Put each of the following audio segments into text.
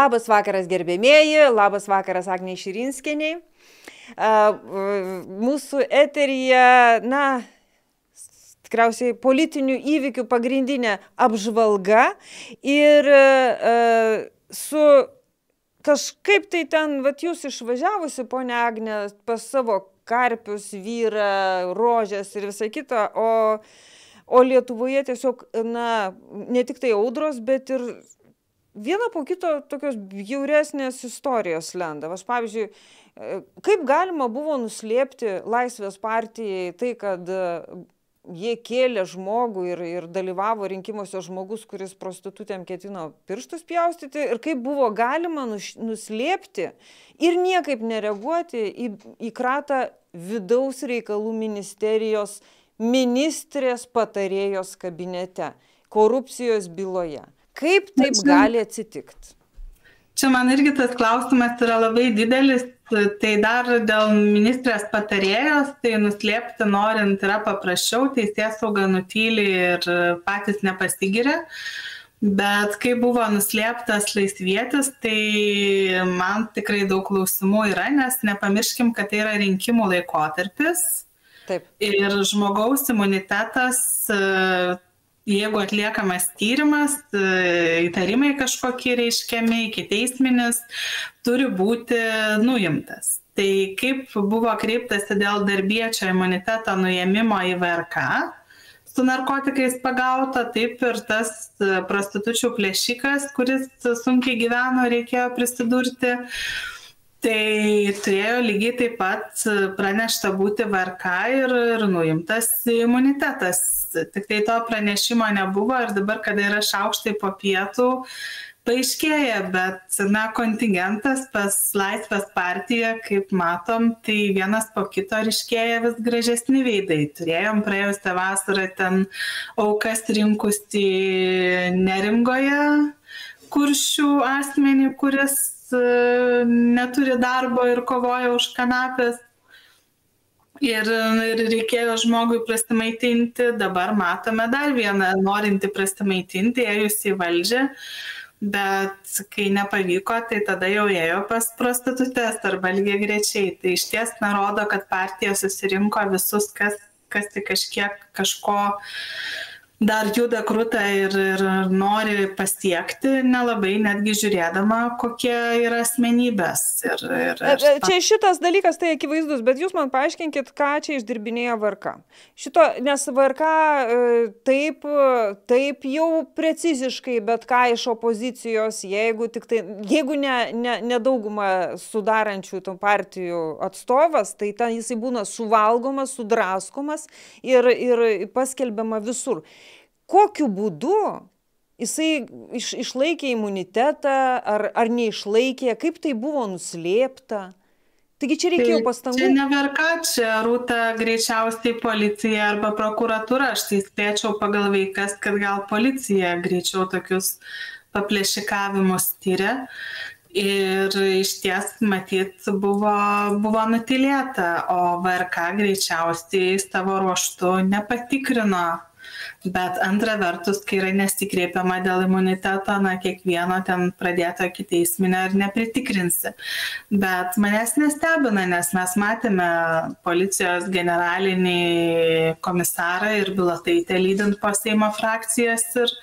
Labas vakaras gerbėmėji, labas vakaras Agnė Širinskiniai. Mūsų eterija, na, tikriausiai politinių įvykių pagrindinė apžvalga ir su kažkaip tai ten, vat jūs išvažiavusi, ponia Agnė, pas savo karpius, vyrą, rožės ir visą kitą, o, o Lietuvoje tiesiog, na, ne tik tai audros, bet ir viena po kito tokios bjauresnės istorijos lenda. Aš pavyzdžiui, e, kaip galima buvo nuslėpti Laisvės partijai tai, kad e, jie kėlė žmogų ir, ir dalyvavo rinkimuose žmogus, kuris prostitutėm ketino pirštus pjaustyti ir kaip buvo galima nuš, nuslėpti ir niekaip nereaguoti į, į kratą vidaus reikalų ministerijos ministrės patarėjos kabinete korupcijos byloje. Kaip taip čia, gali atsitikti? Čia man irgi tas klausimas yra labai didelis, tai dar dėl ministrės patarėjos, tai nuslėpti norint yra paprasčiau, teisės sauga nutyli ir patys nepasigiria. Bet kai buvo nuslėptas laisvietis, tai man tikrai daug klausimų yra, nes nepamirškim, kad tai yra rinkimų laikotarpis. Taip. Ir žmogaus imunitetas jeigu atliekamas tyrimas, e, įtarimai kažkokie reiškiami, iki teisminis, turi būti nuimtas. Tai kaip buvo kreiptasi dėl darbiečio imuniteto nuėmimo į VRK, su narkotikais pagauta, taip ir tas e, prostitučių plėšikas, kuris sunkiai gyveno, reikėjo prisidurti. Tai turėjo lygiai taip pat pranešta būti VRK ir, ir nuimtas imunitetas tik tai to pranešimo nebuvo ir dabar, kada yra šaukštai po pietų, paaiškėja, bet, na, kontingentas pas Laisvės partiją, kaip matom, tai vienas po kito ryškėja vis gražesni veidai. Turėjom praėjusią vasarą ten aukas rinkusi neringoje kuršių asmenį, kuris neturi darbo ir kovoja už kanapės ir ir reikėjo žmogui prasimaitinti. Dabar matome dar vieną norintį prasimaitinti ėjusį į valdžią. Bet kai nepavyko tai tada jau ėjo pas prostitutes arba lygiagrečiai tai išties na rodo kad partija susirinko visus kas kas tik kažkiek kažko dar juda kruta ir, ir nori pasiekti, nelabai netgi žiūrėdama, kokie yra asmenybės. Ir, ir, ir... Čia šitas dalykas tai akivaizdus, bet jūs man paaiškinkit, ką čia išdirbinėja VRK. Šito, nes VRK e, taip, taip jau preciziškai, bet ką iš opozicijos, jeigu, tai, jeigu ne, ne, ne daugumą sudarančių tų partijų atstovas, tai ten jisai būna suvalgomas, sudraskomas ir, ir paskelbiama visur kokiu būdu jisai iš, išlaikė imunitetą ar, ar neišlaikė, kaip tai buvo nuslėpta. Taigi čia reikėjo tai pastangų. Čia neverka, čia rūta greičiausiai policija arba prokuratūra. Aš tai spėčiau pagal veikas, kad gal policija greičiau tokius paplėšikavimus tyria. Ir iš ties, matyt, buvo, buvo nutilėta, o VRK greičiausiai savo ruoštų nepatikrino bet antra vertus kai yra nesikreipiama dėl imuniteto na kiekvieno ten pradėto ikiteisminio ir nepritikrinsi bet manęs nestebina nes mes matėme policijos generalinį komisarą ir bilotaitę lydint po seimo frakcijas ir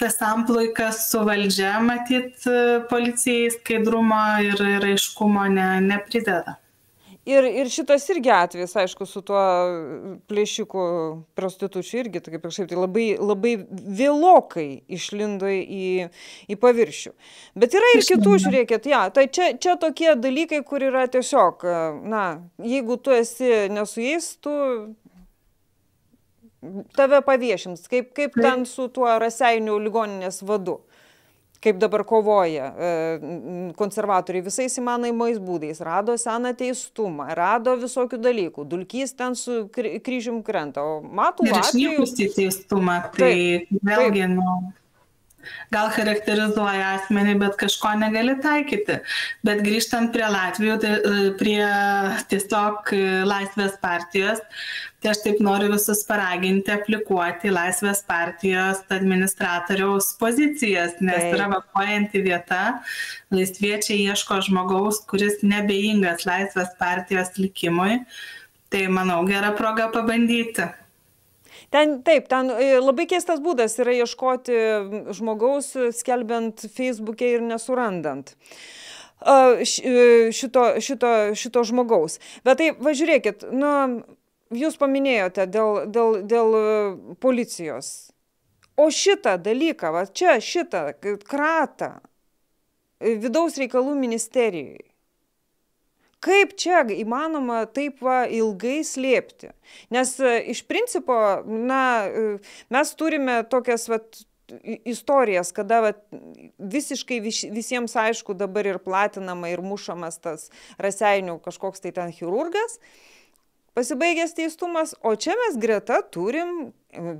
tas samplaikas su valdžia matyt policijai skaidrumo ir, ir aiškumo ne, neprideda. Ir, ir šitas irgi atvejis, aišku, su tuo plėšiku prostitučiu irgi, tai kaip kažkaip tai labai, labai vėlokai išlindo į, į paviršių. Bet yra ir kitų, žiūrėkit, ja, tai čia, čia tokie dalykai, kur yra tiesiog, na, jeigu tu esi nesu jais, tu tave paviešins, kaip, kaip ten su tuo raseinių ligoninės vadu kaip dabar kovoja e, konservatoriai visais įmanomais būdais, rado seną teistumą, rado visokių dalykų, dulkys ten su kryžium krenta, o matų atveju... Ir išnykusi teistumą, tai vėlgi, nu... gal charakterizuoja asmenį, bet kažko negali taikyti. Bet grįžtant prie Latvijų, tai, e, prie tiesiog Laisvės partijos, tai aš taip noriu visus paraginti aplikuoti Laisvės partijos administratoriaus pozicijas, nes taip. yra vakuojanti vieta, laisviečiai ieško žmogaus, kuris nebeingas Laisvės partijos likimui. Tai manau, gera proga pabandyti. Ten taip, ten e, labai keistas būdas yra ieškoti žmogaus, skelbiant Facebook'e ir nesurandant e, šito, šito, šito žmogaus. Bet tai, važiuokit, nu, jūs paminėjote dėl, dėl, dėl e, policijos. O šitą dalyką, va čia šitą kratą vidaus reikalų ministerijoje kaip čia įmanoma taip va ilgai slėpti? Nes e, iš principo na e, mes turime tokias vat istorijas, kada vat, visiškai vis, visiems aišku dabar ir platinama ir mušamas tas raseinių kažkoks tai ten chirurgas, pasibaigęs teistumas, o čia mes greta turim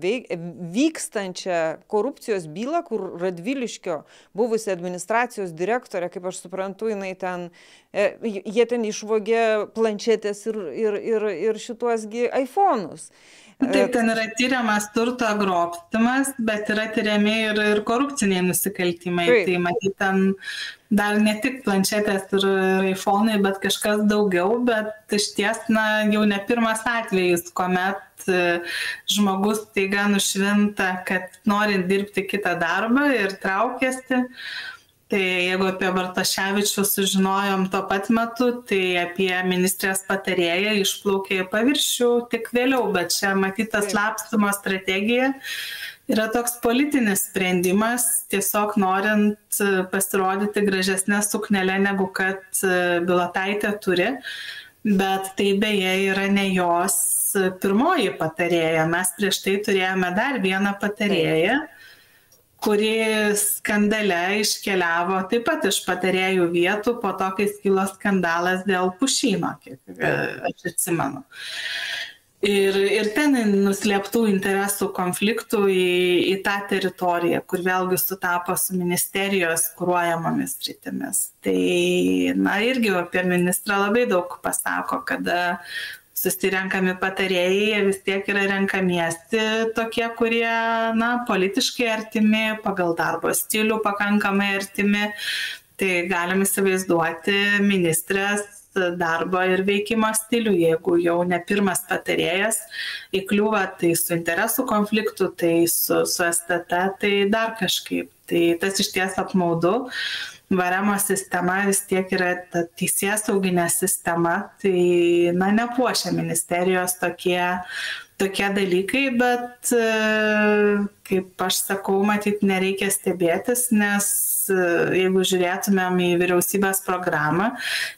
veik, vykstančią korupcijos bylą, kur Radviliškio buvusi administracijos direktorė, kaip aš suprantu, jinai ten, e, jie ten išvogė planšetės ir, ir, ir, ir šituosgi iPhone'us. Taip, ten yra tyriamas turto grobstimas, bet yra tyriami ir, ir korupciniai nusikaltimai. Taip. Tai matyt, ten dar ne tik planšetės ir iPhone'ai, bet kažkas daugiau, bet iš ties, na, jau ne pirmas atvejis, kuomet e, žmogus taiga nušvinta, kad norint dirbti kitą darbą ir traukėsi tai jeigu apie bartoševičių sužinojom tuo pat metu tai apie ministrės patarėją išplaukė į paviršių tik vėliau bet čia matyt ta slapstymo strategija yra toks politinis sprendimas tiesiog norint pasirodyti gražesne suknele negu kad bilotaitė turi bet tai beje yra ne jos pirmoji patarėja. Mes prieš tai turėjome dar vieną patarėją kuri skandale iškeliavo taip pat iš patarėjų vietų po to, kai kilo skandalas dėl pušyno, kiek e, aš atsimenu. Ir, ir ten nuslėptų interesų konfliktų į, į tą teritoriją, kur vėlgi sutapo su ministerijos kūruojamomis rytimis. Tai, na, irgi apie ministrą labai daug pasako, kada susirenkami patarėjai, jie vis tiek yra renkamiesi tokie, kurie, na, politiškai artimi, pagal darbo stilių pakankamai artimi. Tai galim įsivaizduoti ministrės darbo ir veikimo stilių, jeigu jau ne pirmas patarėjas įkliūva, tai su interesų konfliktu, tai su, su STT, tai dar kažkaip. Tai tas iš ties apmaudu varemo sistema vis tiek yra ta teisėsauginė sistema, tai na, nepuošia ministerijos tokie, tokie dalykai, bet kaip aš sakau, matyt, nereikia stebėtis, nes jeigu žiūrėtumėm į vyriausybės programą,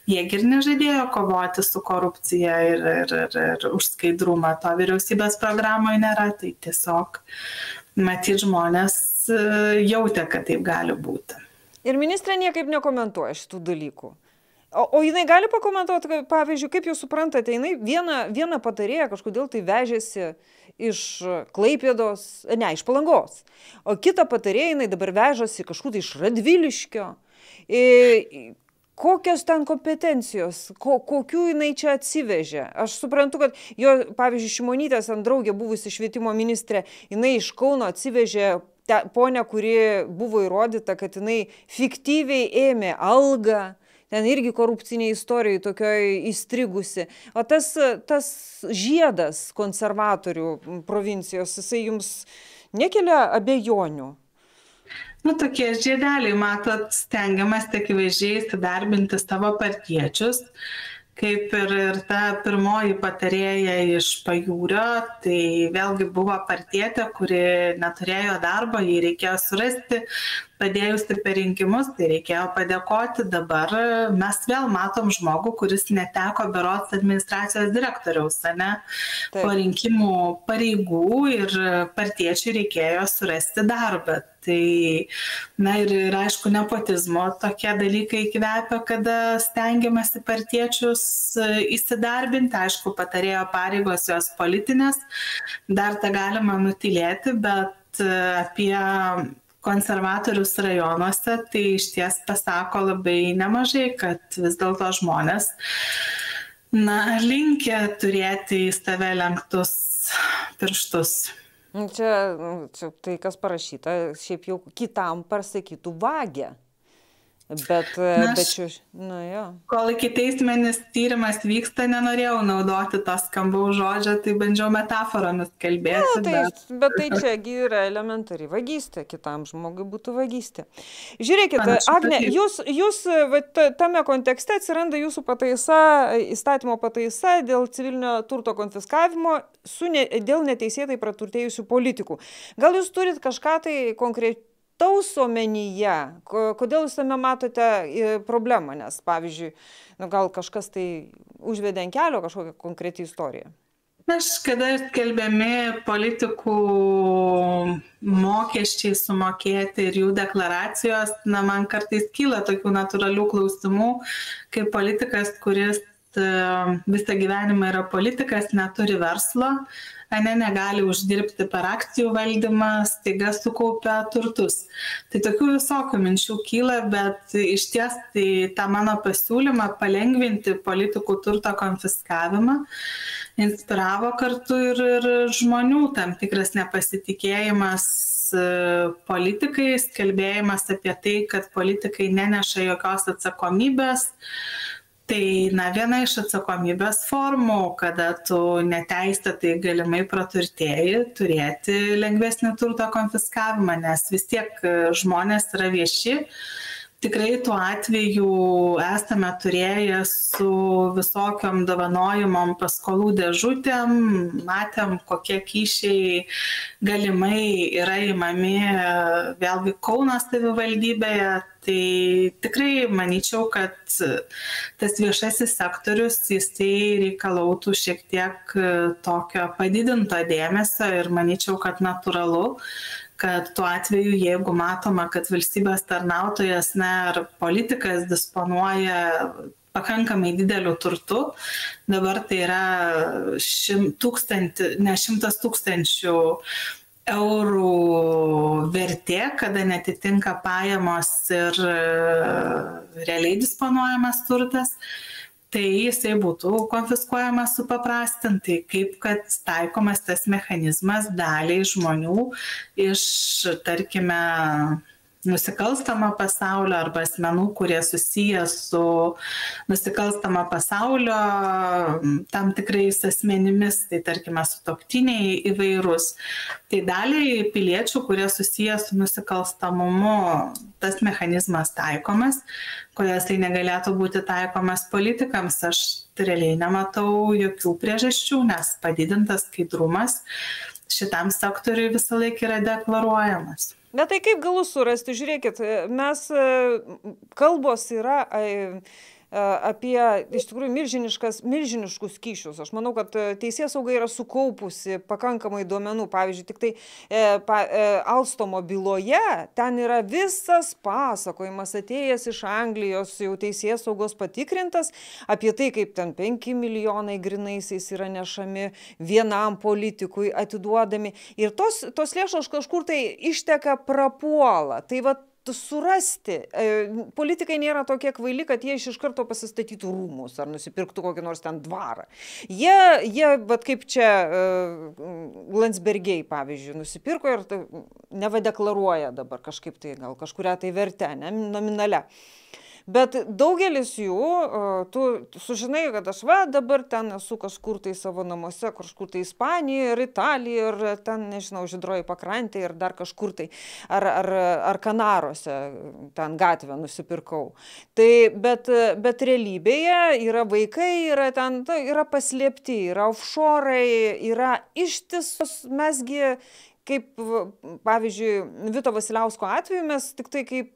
jie ir nežadėjo kovoti su korupcija ir, ir, ir, ir už skaidrumą. To vyriausybės programoje nėra, tai tiesiog matyt žmonės jautė, kad taip gali būti. Ir ministrė niekaip nekomentuoja šitų dalykų. O, o jinai gali pakomentuoti, kad, pavyzdžiui, kaip jūs suprantate, jinai vieną, vieną patarėją kažkodėl tai vežėsi iš Klaipėdos, ne, iš Palangos, o kitą patarėją jinai dabar vežasi kažkur tai iš Radviliškio. I, kokios ten kompetencijos, ko, kokių jinai čia atsivežė. Aš suprantu, kad jo, pavyzdžiui, Šimonytės ant draugė buvusi švietimo ministrė, jinai iš Kauno atsivežė te, ponę, kuri buvo įrodyta, kad jinai fiktyviai ėmė algą, ten irgi korupciniai istorijai tokioj įstrigusi. O tas, tas žiedas konservatorių provincijos, jisai jums nekelia abejonių? Nu, tokie žiedeliai, matot, stengiamas tik vaizdžiai įsidarbinti savo partiečius. Uh, kaip ir, ir ta pirmoji patarėja iš pajūrio, tai vėlgi buvo partietė, kuri neturėjo darbo, jį reikėjo surasti, padėjusi per rinkimus, tai reikėjo padėkoti. Dabar mes vėl matom žmogų, kuris neteko berots administracijos direktoriaus, ne, Taip. po rinkimų pareigų ir partiečiai reikėjo surasti darbą. Tai, na ir, ir aišku, nepotizmo tokie dalykai kvepia, kada stengiamasi partiečius įsidarbinti, aišku, patarėjo pareigos jos politinės, dar tą galima nutilėti, bet apie konservatorius rajonuose, tai iš ties pasako labai nemažai, kad vis dėlto žmonės, na, linkia turėti į save lenktus pirštus. Čia, čia tai, kas parašyta, šiaip jau kitam pasakytų vagė. Bet, e, Na, bet šiuo, nu jo. Kol iki teismenis tyrimas vyksta, nenorėjau naudoti to skambaus žodžio, tai bandžiau metaforomis kalbėti. Na, tai, bet... bet tai čiagi yra elementari vagystė, kitam žmogui būtų vagystė. Žiūrėkit, Panašu, Agne, jūs, jūs va, tame kontekste atsiranda jūsų pataisa, įstatymo pataisa dėl civilinio turto konfiskavimo ne, dėl neteisėtai praturtėjusių politikų. Gal jūs turit kažką tai konkrečiai konkretaus omenyje, kodėl jūs tame matote e, problemą, nes pavyzdžiui, nu, gal kažkas tai užvedė ant kelio kažkokią konkretį istoriją. Aš, kada skelbiami politikų mokesčiai sumokėti ir jų deklaracijos, na, man kartais kyla tokių natūralių klausimų, kaip politikas, kuris e, visą gyvenimą yra politikas, neturi verslo, ane negali uždirbti per akcijų valdymą, staiga sukaupia turtus. Tai tokių visokių minčių kyla, bet iš ties tai tą mano pasiūlymą palengvinti politikų turto konfiskavimą inspiravo kartu ir, ir žmonių tam tikras nepasitikėjimas e, politikais, kalbėjimas apie tai, kad politikai neneša jokios atsakomybės, tai na viena iš atsakomybės formų kada tu neteisėtai galimai praturtėji turėti lengvesnį turto konfiskavimą nes vis tiek žmonės yra vieši tikrai tų atvejų esame turėję su visokiom dovanojimom paskolų dėžutėm matėm kokie kyšiai galimai yra imami vėlgi kauno savivaldybėje. Tai tikrai manyčiau kad tas viešasis sektorius jisai reikalautų šiek tiek tokio padidinto dėmesio ir manyčiau kad natūralu kad tuo atveju jeigu matoma kad valstybės tarnautojas na ar politikas disponuoja pakankamai dideliu turtu dabar tai yra šim tūkstantį ne šimtas tūkstančių eurų vertė kada neatitinka pajamos ir realiai disponuojamas turtas tai jisai būtų konfiskuojamas supaprastintai kaip kad taikomas tas mechanizmas daliai žmonių iš tarkime nusikalstamo pasaulio arba asmenų kurie susiję su nusikalstamo pasaulio tam tikrais asmenimis tai tarkime sutuoktiniai įvairūs tai daliai piliečių kurie susiję su nusikalstamumu tas mechanizmas taikomas kodėl jisai negalėtų būti taikomas politikams aš realiai nematau jokių priežasčių nes padidintas skaidrumas šitam sektoriui visąlaik yra deklaruojamas bet tai kaip galus surasti? Žiūrėkit mes kalbos yra apie iš tikrųjų milžiniškus kyšius. Aš manau kad teisėsauga yra sukaupusi pakankamai duomenų. Pavyzdžiui tiktai e, pa, e, alstomo byloje ten yra visas pasakojimas atėjęs iš anglijos jau teisėsaugos patikrintas apie tai kaip ten penki milijonai grynaisiais yra nešami vienam politikui atiduodami. Ir tos tos lėšos kažkur tai išteka prapuola. Tai vat surasti e, politikai nėra tokie kvaili kad jie iš karto pasistatytų rūmus ar nusipirktų kokį nors ten dvarą. Jie jie vat kaip čia e, landsbergiai pavyzdžiui nusipirko ir neva deklaruoja dabar kažkaip tai gal kažkurią tai vertę ane nominalia bet daugelis jų tu sužinai kad aš va dabar ten esu kažkur tai savo namuose kažkur tai ispanijoj ar italijoj ar ten nežinau žydrojoj pakrantėj ir dar kažkur tai ar ar ar kanaruose ten gatvę nusipirkau. Tai bet bet realybėje yra vaikai yra ten yra paslėpti yra ofšorai yra ištisos mes gi kaip pavyzdžiui vito vasiliausko atveju mes tiktai kaip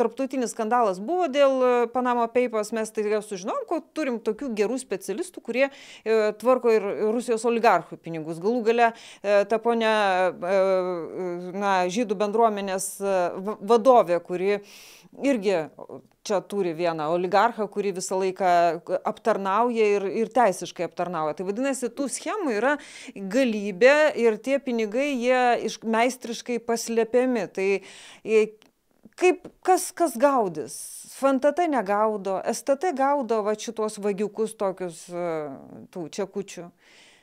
tarptautinis skandalas buvo dėl panama papers mes staiga sužinojom kad turim tokių gerų specialistų kurie e, tvarko ir rusijos oligarchų pinigus. Galų gale e, ta ponia e, na žydų bendruomenės vadovė kuri irgi čia turi vieną oligarchą, kurį visą laiką aptarnauja ir, ir teisiškai aptarnauja. Tai vadinasi, tų schemų yra galybė ir tie pinigai, jie iš meistriškai paslėpiami. Tai e, kaip, kas, kas gaudys? FNTT negaudo, STT gaudo va šitos vagiukus tokius e, tų čekučių.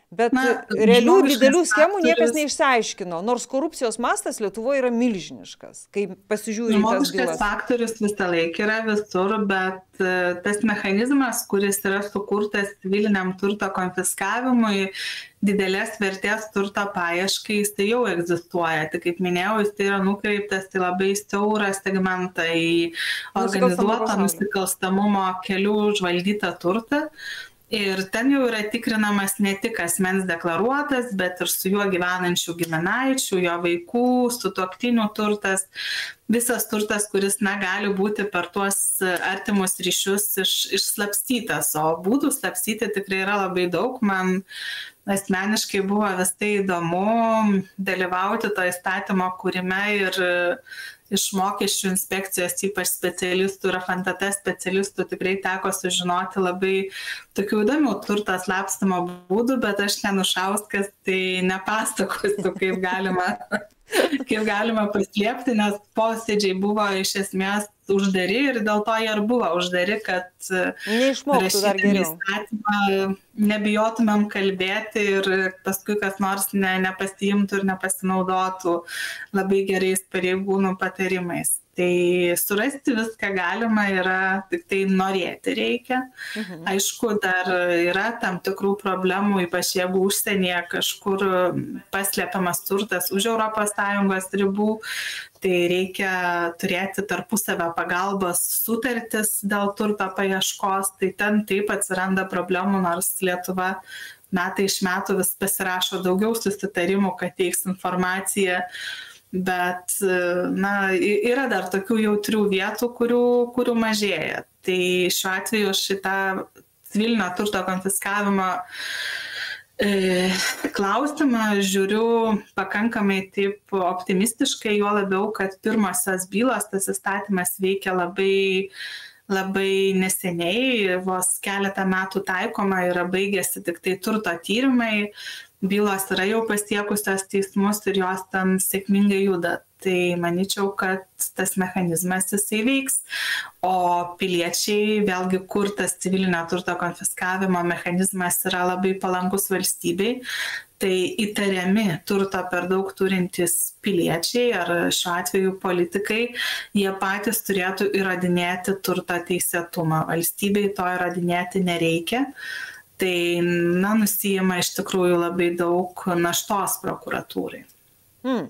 Bet Na, realių didelių schemų niekas neišsiaiškino, nors korupcijos mastas Lietuvoje yra milžiniškas, kai pasižiūrime. Žmogiškas faktorius visą laiką yra visur, bet e, tas mechanizmas, kuris yra sukurtas civiliniam turto konfiskavimui, didelės vertės turto paieškai, jis tai jau egzistuoja. Tik kaip minėjau, jis tai yra nukreiptas į labai siaurą segmentą, į organizuotą nusikalstamumo kelių užvaldytą turtą ir ten jau yra tikrinamas ne tik asmens deklaruotas bet ir su juo gyvenančių giminaičių jo vaikų sutuoktinių turtas. Visas turtas kuris na gali būti per tuos artimus ryšius iš išslapstytas o būdų slapstyti tikrai yra labai daug. Man asmeniškai buvo visai įdomu dalyvauti to įstatymo kūrime ir iš mokesčių inspekcijos ypač specialistų ir fntt specialistų tikrai teko sužinoti labai tokių įdomių turto slapstymo būdų bet aš ne anušauskas tai nepasakosiu kaip galima kaip galima paslėpti nes posėdžiai buvo iš esmės uždari ir dėl to jie ir buvo uždari, kad rašydami įstatymą nebijotumėm kalbėti ir paskui kas nors ne, nepasiimtų ir nepasinaudotų labai gerais pareigūnų patarimais tai surasti viską galima yra tiktai norėti reikia. Mhm. aišku dar yra tam tikrų problemų ypač jeigu užsienyje kažkur paslepiamas turtas už sąjungos ribų tai reikia turėti tarpusavio pagalbos sutartis dėl turto paieškos. Tai ten taip atsiranda problemų nors lietuva metai iš metų vis pasirašo daugiau susitarimų kad teiks informaciją bet na yra dar tokių jautrių vietų kurių kurių mažėja. Tai šiuo atveju šitą civilinio turto konfiskavimo e, klausimą žiūriu pakankamai taip optimistiškai juo labiau kad pirmosios bylos tas įstatymas veikia labai labai neseniai vos keletą metų taikoma yra baigėsi tiktai turto tyrimai bylos yra jau pasiekusios teismus ir jos ten sėkmingai juda. Tai manyčiau kad tas mechanizmas jisai veiks. O piliečiai vėlgi kur tas civilinio turto konfiskavimo mechanizmas yra labai palankus valstybei tai įtariami turto per daug turintys piliečiai ar šiuo atveju politikai jie patys turėtų įrodinėti turto teisėtumą. Valstybei to įrodinėti nereikia tai na nusiima iš tikrųjų labai daug naštos prokuratūrai. Hmm.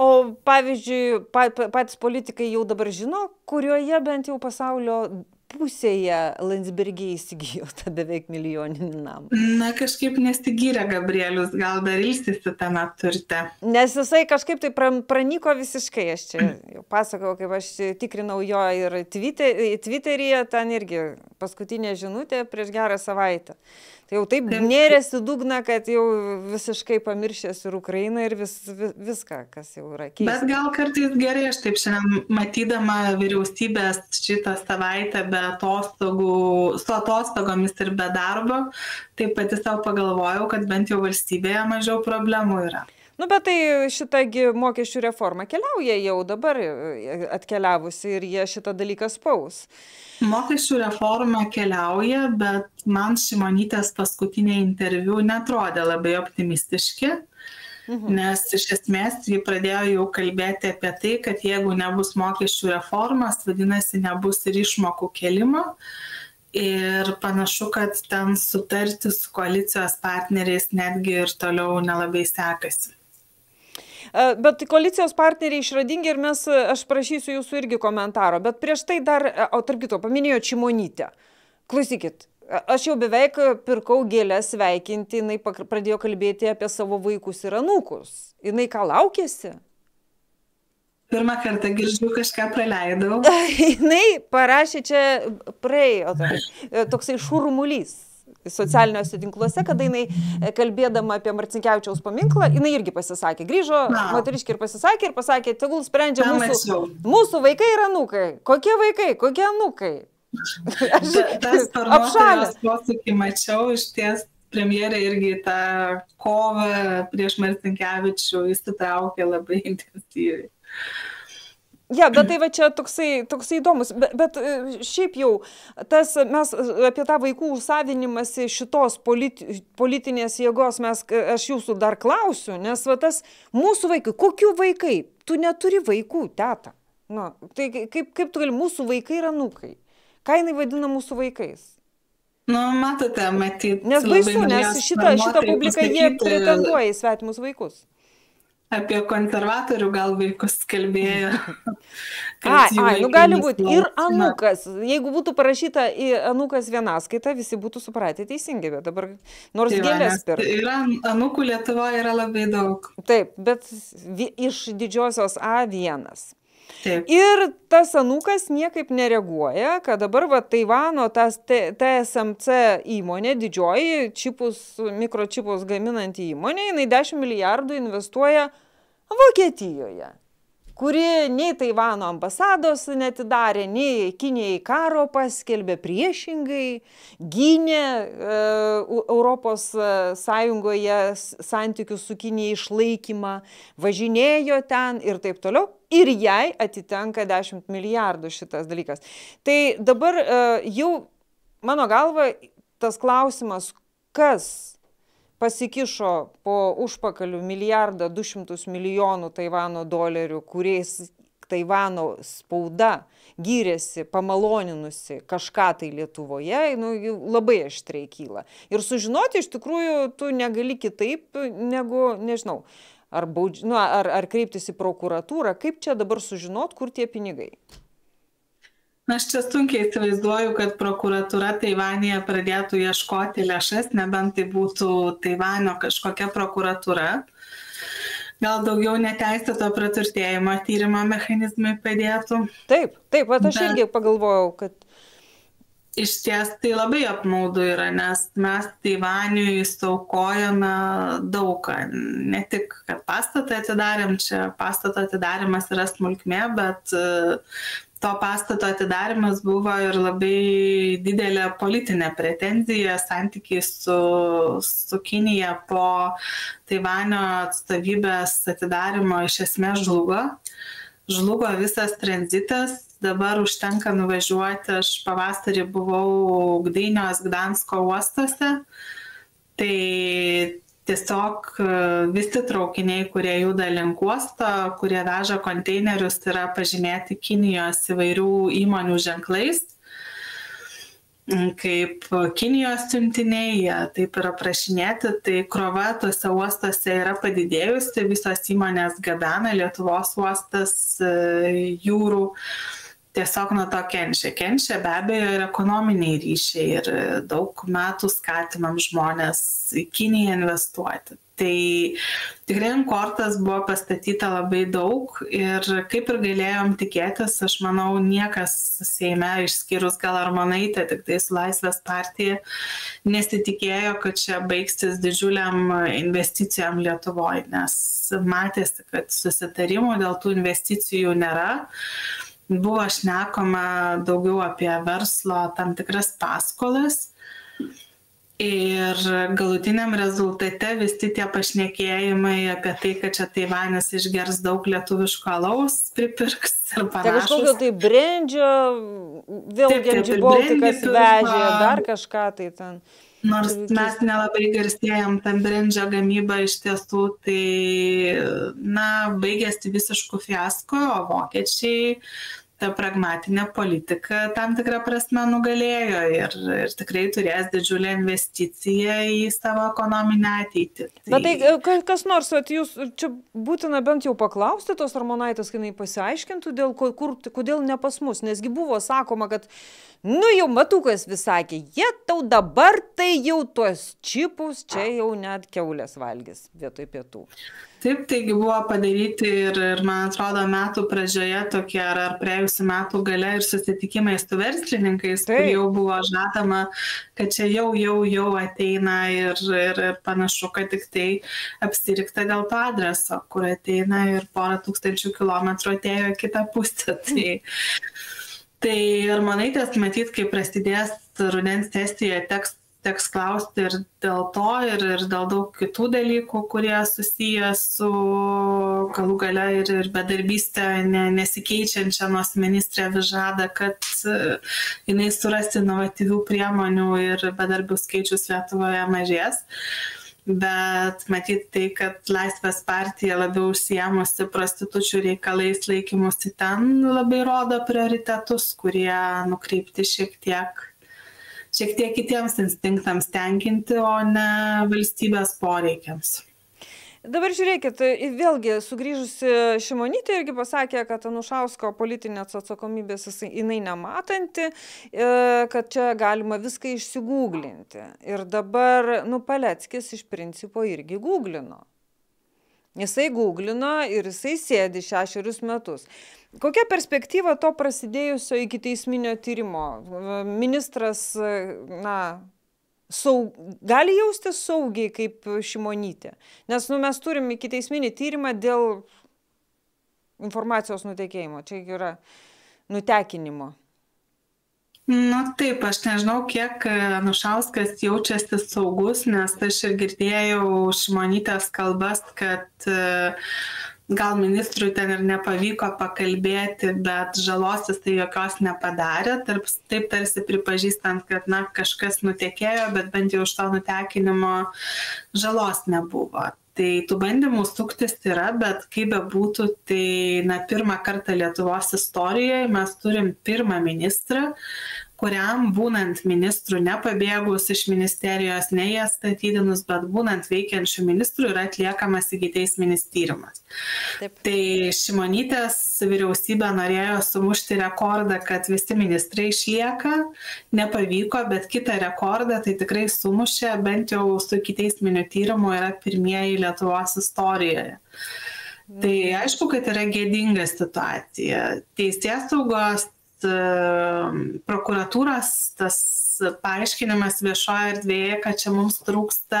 O pavyzdžiui, patys politikai jau dabar žino, kurioje bent jau pasaulio pusėje Landsbergiai įsigijo tą beveik milijoninį namą. Na, kažkaip nesigyrė Gabrielius, gal dar ilsisi tame turte. Nes jisai kažkaip tai pranyko visiškai, aš čia jau pasakau, kaip aš tikrinau jo ir Twitteryje, ten irgi paskutinė žinutė prieš gerą savaitę. Tai jau taip nėrėsi dugna, kad jau visiškai pamiršęs ir Ukrainą ir vis, vis, viską, kas jau yra keista. Bet gal kartais gerai, aš taip šiandien matydama vyriausybės šitą savaitę be atostogų, su atostogomis ir be darbo, taip pati savo pagalvojau, kad bent jau valstybėje mažiau problemų yra. Nu, bet tai šitągi mokesčių reforma keliauja jau dabar atkeliavusi ir jie šitą dalyką spaus. Mokesčių reforma keliauja, bet man Šimonytės paskutiniai interviu netrodė labai optimistiški, mhm. nes iš esmės ji pradėjo jau kalbėti apie tai, kad jeigu nebus mokesčių reformas, vadinasi, nebus ir išmokų kelimo. Ir panašu, kad ten sutarti su koalicijos partneriais netgi ir toliau nelabai sekasi. Bet koalicijos partneriai išradingi ir mes, aš prašysiu jūsų irgi komentaro, bet prieš tai dar, o tarp kito, paminėjo Čimonytę. Klausykit, aš jau beveik pirkau gėlę sveikinti, jinai pradėjo kalbėti apie savo vaikus ir anūkus. Jinai ką laukėsi? Pirmą kartą girdžiu, kažką praleidau. jinai parašė čia praėjo, toksai šurmulys socialiniuose tinkluose, kada jinai e, kalbėdama apie Marcinkievičiaus paminklą, jinai irgi pasisakė. Grįžo moteriškiai ir pasisakė ir pasakė, tegul sprendžia mūsų, mūsų vaikai ir anūkai. Kokie vaikai, kokie anūkai? Aš apšalęs posūkį mačiau iš ties premjerė irgi tą kovą prieš Marcinkievičių įsitraukė labai intensyviai. Ja, bet tai va čia toksai, toksai įdomus, bet, bet e, šiaip jau tas mes apie tą vaikų savinimąsi šitos politi, politinės jėgos, mes, aš jūsų dar klausiu, nes va tas mūsų vaikai, kokių vaikai? Tu neturi vaikų, teta. Nu, tai kaip, kaip tu gali, mūsų vaikai yra nukai. Ką jinai vadina mūsų vaikais? Nu, matote, matyti. Nes baisu, nes šitą, šitą publiką jie pretenduoja į svetimus vaikus apie konservatorių gal vaikus kalbėjo. ai, ai, nu gali būti. Ir anukas. Jeigu būtų parašyta į anukas vienaskaitą, visi būtų supratę teisingai, bet dabar nors tai gėlės per. Yra anukų Lietuvoje yra labai daug. Taip, bet iš didžiosios A1. Taip. Ir tas anukas niekaip nereaguoja, kad dabar va, Taivano tas TSMC įmonė, didžioji čipus, mikročipus gaminanti įmonė, jinai 10 milijardų investuoja Vokietijoje, kuri nei Taivano ambasados netidarė, nei Kinijai karo paskelbė priešingai, gynė e, Europos e, Sąjungoje santykių su Kinijai išlaikymą, važinėjo ten ir taip toliau. Ir jai atitenka 10 milijardų šitas dalykas. Tai dabar e, jau, mano galva, tas klausimas, kas pasikišo po užpakaliu milijardą du šimtus milijonų Taivano dolerių, kuriais Taivano spauda gyrėsi, pamaloninusi kažką tai Lietuvoje, nu, labai aštriai kyla. Ir sužinoti iš tikrųjų tu negali kitaip negu, nežinau, ar, baudž... nu, ar, ar kreiptis į prokuratūrą, kaip čia dabar sužinot, kur tie pinigai. Aš čia sunkiai įsivaizduoju, kad prokuratura Taivanėje pradėtų ieškoti lėšas, nebent tai būtų Taivanio kažkokia prokuratura. Gal daugiau neteisėto praturtėjimo tyrimo mechanizmai padėtų. Taip, taip, bet aš Bet... irgi pagalvojau, kad Iš ties tai labai apmaudu yra, nes mes Taivaniui saukojame daugą. Ne tik, kad pastatą atidarėm, čia pastato atidarimas yra smulkmė, bet to pastato atidarymas buvo ir labai didelė politinė pretenzija santykiai su, su Kinija po Taivanio atstovybės atidarimo iš esmės žlugo. Žlugo visas tranzitas, dabar užtenka nuvažiuoti, aš pavasarį buvau Gdainios Gdansko uostose, tai tiesiog e, visi traukiniai, kurie juda link uosto, kurie veža konteinerius, yra pažymėti Kinijos įvairių įmonių ženklais kaip Kinijos siuntiniai, jie taip yra prašinėti, tai krova tuose uostose yra padidėjusi, visos įmonės gabena, Lietuvos uostas e, jūrų tiesiog nuo to kenčia. Kenčia be abejo ir ekonominiai ryšiai ir daug metų skatinam žmonės į Kiniją investuoti. Tai tikrai ant kortas buvo pastatyta labai daug ir kaip ir galėjom tikėtis, aš manau, niekas Seime, išskyrus gal Armonaitė, tik tai su Laisvės partija, nesitikėjo, kad čia baigsis didžiuliam investicijam Lietuvoje, nes matėsi, kad susitarimų dėl tų investicijų nėra buvo šnekama daugiau apie verslo tam tikras paskolas. Ir galutiniam rezultate visi tie pašnekėjimai apie tai, kad čia Taivanas išgers daug lietuviško alaus, pripirks ir panašiai. Tai kažkokio tai brandžio, vėl Genji Baltikas vežė, dar kažką tai ten. Nors mes nelabai garsėjom tam brandžio gamybą iš tiesų, tai, na, baigėsi visiškų fiasko, o vokiečiai ta pragmatinė politika tam tikrą prasme nugalėjo ir, ir tikrai turės didžiulę investiciją į savo ekonominę ateitį. Tai... Bet tai e, kas nors, at jūs čia būtina bent jau paklausti tos Armonaitės, kai jinai pasiaiškintų, dėl, kur, kodėl ne pas mus, nesgi buvo sakoma, kad Nu jau matukas vis sakė, jie tau dabar tai jau tuos čipus čia jau net keulės valgys vietoj pietų. Taip, taigi buvo padaryti ir, ir man atrodo, metų pradžioje tokie, ar, ar praėjusiu metų gale ir susitikimai su verslininkais, kur jau buvo žadama, kad čia jau, jau, jau ateina ir, ir, ir panašu, kad tik tai apsirikta dėl to adreso, kur ateina ir porą tūkstančių kilometrų atėjo kitą pusę. Tai, tai ir manaitės, matyt, kai prasidės rudens sesijoje teks teks klausti ir dėl to, ir, ir dėl daug kitų dalykų, kurie susiję su galų gale ir, ir bedarbystė ne, nesikeičiančia, nors ministrė žada, kad e, jinai surasti inovatyvių priemonių ir bedarbių skaičius Lietuvoje mažės. Bet matyt tai, kad Laisvės partija labiau užsiemusi prostitučių reikalais laikymusi ten labai rodo prioritetus, kurie nukreipti šiek tiek šiek tiek kitiems instinktams tenkinti, o ne valstybės poreikiams. Dabar žiūrėkit, vėlgi sugrįžusi Šimonytė irgi pasakė, kad Anušausko politinės atsakomybės jinai nematanti, e, kad čia galima viską išsigūglinti. Ir dabar, nu, Paleckis iš principo irgi googlino. Jisai googlino ir jisai sėdi šešerius metus. Kokia perspektyva to prasidėjusio iki teisminio tyrimo? Ministras, na, saug, gali jaustis saugiai kaip šimonytė. Nes nu, mes turim iki teisminį tyrimą dėl informacijos nutekėjimo. Čia yra nutekinimo. Na taip, aš nežinau, kiek Anušauskas jaučiasi saugus, nes aš ir girdėjau šimonytės kalbas, kad uh, gal ministrui ten ir nepavyko pakalbėti, bet žalos jis tai jokios nepadarė, tarp, taip tarsi pripažįstant, kad na, kažkas nutekėjo, bet bent jau iš to nutekinimo žalos nebuvo. Tai tų bandymų suktis yra, bet kaip be būtų, tai na, pirmą kartą Lietuvos istorijoje mes turim pirmą ministrą, kuriam būnant ministru nepabėgus iš ministerijos, ne ją statydinus, bet būnant veikiančių ministrų yra atliekamas įgyteisminis tyrimas. Taip. Tai Šimonytės vyriausybė norėjo sumušti rekordą, kad visi ministrai išlieka, nepavyko, bet kitą rekordą tai tikrai sumušė, bent jau su įgyteisminiu tyrimu yra pirmieji Lietuvos istorijoje. Tai aišku, kad yra gėdinga situacija. Teisės saugos prokuratūros tas paaiškinimas viešoje erdvėje, kad čia mums trūksta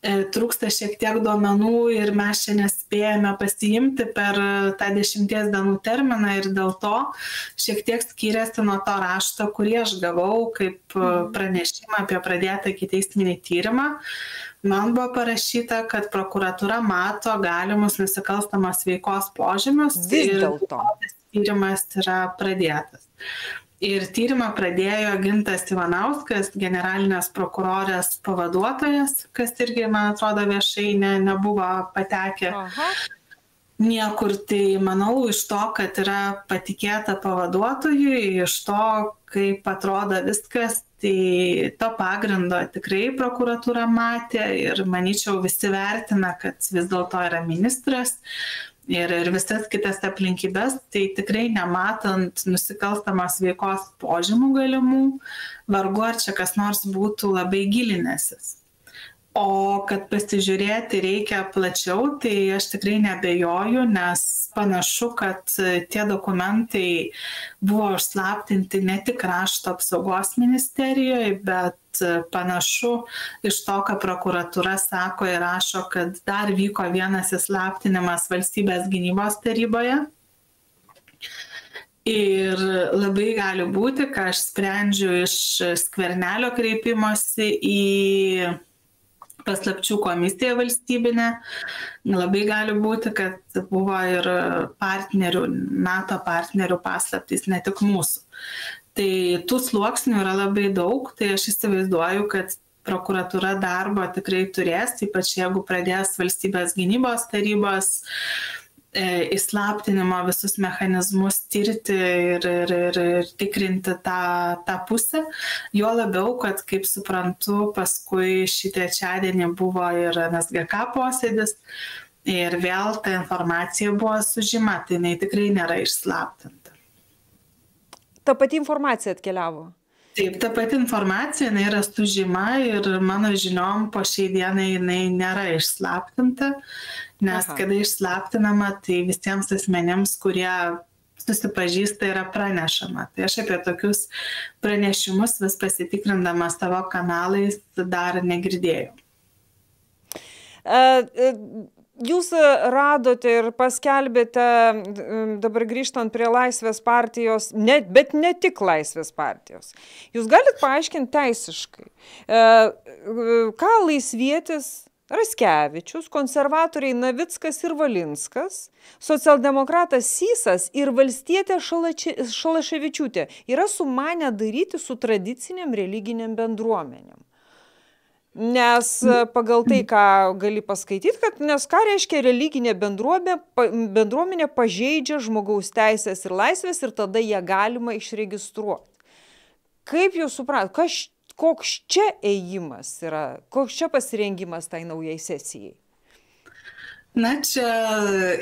e, trūksta šiek tiek duomenų ir mes čia nespėjame pasiimti per tą dešimties dienų terminą ir dėl to šiek tiek skiriasi nuo to rašto, kurį aš gavau kaip mhm. pranešimą apie pradėtą ikiteisminį tyrimą. Man buvo parašyta, kad prokuratūra mato galimus nusikalstamos veikos požymius. Vis dėlto tyrimas yra pradėtas. Ir tyrimą pradėjo Gintas Ivanauskas, generalinės prokurorės pavaduotojas, kas irgi, man atrodo, viešai ne, nebuvo patekę. Aha. Niekur tai manau iš to, kad yra patikėta pavaduotojui, iš to, kaip atrodo viskas, tai to pagrindo tikrai prokuratūra matė ir manyčiau visi vertina, kad vis dėlto yra ministras, ir, ir visas kitas aplinkybės, tai tikrai nematant nusikalstamos veikos požymų galimų, vargu ar čia kas nors būtų labai gilinęsis. O kad pasižiūrėti reikia plačiau, tai aš tikrai nebejoju, nes panašu, kad tie dokumentai buvo užslaptinti ne tik krašto apsaugos ministerijoje, bet panašu iš to, ką prokuratūra sako ir rašo, kad dar vyko vienas įslaptinimas valstybės gynybos taryboje. Ir labai gali būti, ką aš sprendžiu iš skvernelio kreipimosi į paslapčių komisija valstybinė. Labai gali būti, kad buvo ir partnerių, NATO partnerių paslaptys, ne tik mūsų. Tai tų sluoksnių yra labai daug, tai aš įsivaizduoju, kad prokuratura darbo tikrai turės, ypač jeigu pradės valstybės gynybos tarybos įslaptinimo visus mechanizmus tirti ir, ir, ir, ir tikrinti tą, tą pusę. Jo labiau, kad, kaip suprantu, paskui šį trečiadienį buvo ir NSGK posėdis ir vėl ta informacija buvo sužima, tai jinai tikrai nėra išslaptinta ta pati informacija atkeliavo. Taip, ta pati informacija jinai yra sužyma ir mano žiniom po šiai dienai jinai nėra išslaptinta, nes Aha. kada išslaptinama, tai visiems asmenėms, kurie susipažįsta yra pranešama. Tai aš apie tokius pranešimus vis pasitikrindama savo kanalais dar negirdėjau. Jūs radote ir paskelbėte, dabar grįžtant prie Laisvės partijos, ne, bet ne tik Laisvės partijos. Jūs galite paaiškinti teisiškai, ką laisvietis Raskevičius, konservatoriai Navickas ir Valinskas, socialdemokratas Sysas ir valstietė Šalaševičiūtė yra sumanę daryti su tradiciniam religiniam bendruomenėm. Nes pagal tai, ką gali paskaityti, kad nes ką reiškia religinė bendruomenė, bendruomenė pažeidžia žmogaus teisės ir laisvės ir tada ją galima išregistruoti. Kaip jūs suprat, kas koks čia ėjimas yra, koks čia pasirengimas tai naujai sesijai? Na, čia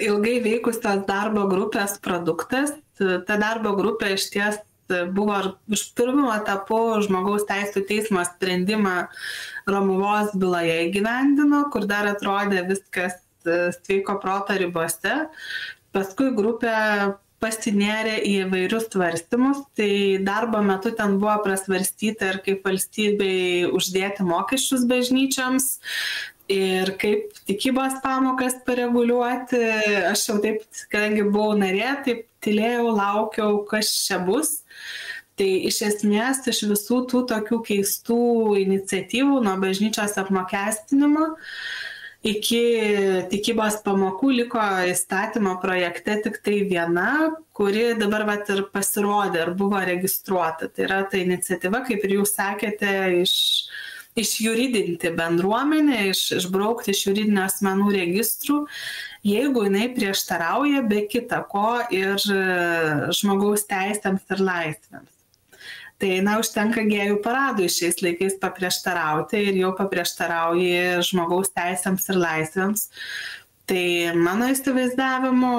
ilgai veikusios darbo grupės produktas. Ta darbo grupė iš ties buvo iš pirmo etapo žmogaus teisų teismo sprendimą Romuvos byloje įgyvendino, kur dar atrodė viskas sveiko proto ribose. Paskui grupė pasinėrė į įvairius svarstymus, tai darbo metu ten buvo prasvarstyta ir kaip valstybei uždėti mokesčius bažnyčiams, ir kaip tikybos pamokas pareguliuoti. Aš jau taip, kadangi buvau narė, taip tylėjau, laukiau, kas čia bus. Tai iš esmės iš visų tų tokių keistų iniciatyvų nuo bažnyčios apmokestinimo iki tikybos pamokų liko įstatymo projekte tik tai viena, kuri dabar vat ir pasirodė ir buvo registruota. Tai yra ta iniciatyva, kaip ir jūs sakėte, iš, išjuridinti bendruomenę, iš, išbraukti iš juridinio asmenų registrų, jeigu jinai prieštarauja be kita ko ir žmogaus teisėms ir laisvėms tai na užtenka gėjų paradui šiais laikais paprieštarauti ir jau paprieštarauji žmogaus teisėms ir laisvėms. Tai mano įsivaizdavimu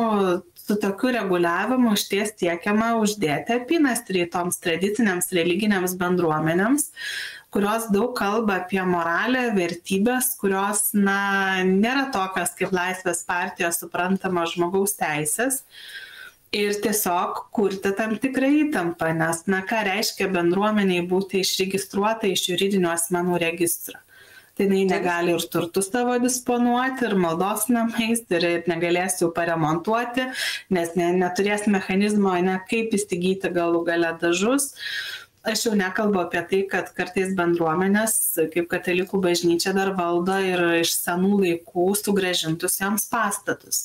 su tokiu reguliavimu išties siekiama uždėti apynastrį toms tradicinėms religinėms bendruomenėms, kurios daug kalba apie moralę, vertybės, kurios na, nėra tokios kaip Laisvės partijos suprantama žmogaus teisės ir tiesiog kurti tam tikrą įtampą, nes, na, ką reiškia bendruomeniai būti išregistruota iš juridinių asmenų registro. Tai jinai negali ir turtų savo disponuoti, ir maldos namais, ir, ir negalės jų paremontuoti, nes ne, neturės mechanizmo, ne kaip įsigyti galų gale dažus. Aš jau nekalbu apie tai, kad kartais bendruomenės, kaip katalikų bažnyčia, dar valdo ir iš senų laikų sugražintus jiems pastatus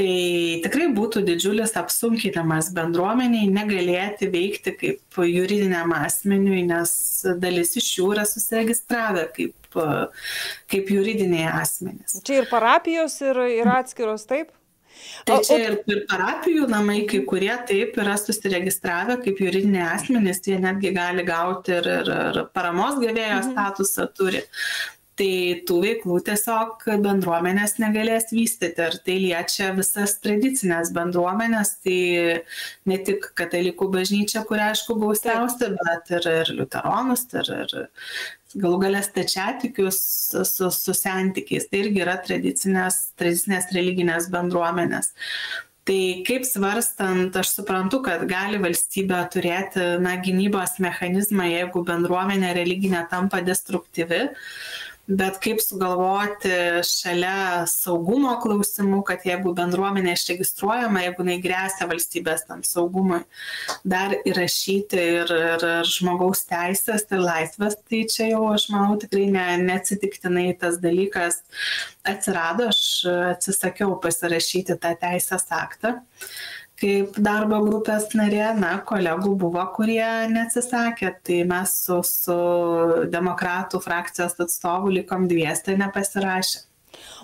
tai tikrai būtų didžiulis apsunkinimas bendruomeniai negalėti veikti kaip juridiniam asmeniui, nes dalis iš jų yra susiregistravę kaip, kaip juridiniai asmenys. Čia ir parapijos, ir, ir atskiros, taip? Tai čia ir, ir parapijų namai, kai kurie taip yra susiregistravę kaip juridiniai asmenys, jie netgi gali gauti ir, ir, paramos gavėjo mhm. statusą turi tai tų veiklų tiesiog bendruomenės negalės vystyti ir tai liečia visas tradicinės bendruomenės, tai ne tik katalikų bažnyčia, kuria aišku gausiausia, bet ir, ir liuteronus, ir, ir galų galės tečiatikius su, su santykiais. Tai irgi yra tradicinės, tradicinės religinės bendruomenės. Tai kaip svarstant, aš suprantu, kad gali valstybė turėti na, gynybos mechanizmą, jeigu bendruomenė religinė tampa destruktyvi, bet kaip sugalvoti šalia saugumo klausimų, kad jeigu bendruomenė išregistruojama, jeigu jinai grėsia valstybės tam saugumui, dar įrašyti ir, ir, ir žmogaus teisės ir laisvės, tai čia jau, aš manau, tikrai ne, neatsitiktinai tas dalykas atsirado, aš atsisakiau pasirašyti tą teisės aktą kaip darbo grupės narė, na, kolegų buvo, kurie neatsisakė, tai mes su, su demokratų frakcijos atstovu likom dviesti nepasirašę.